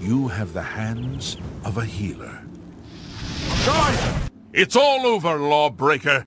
You have the hands of a healer. Guard! It's all over, lawbreaker!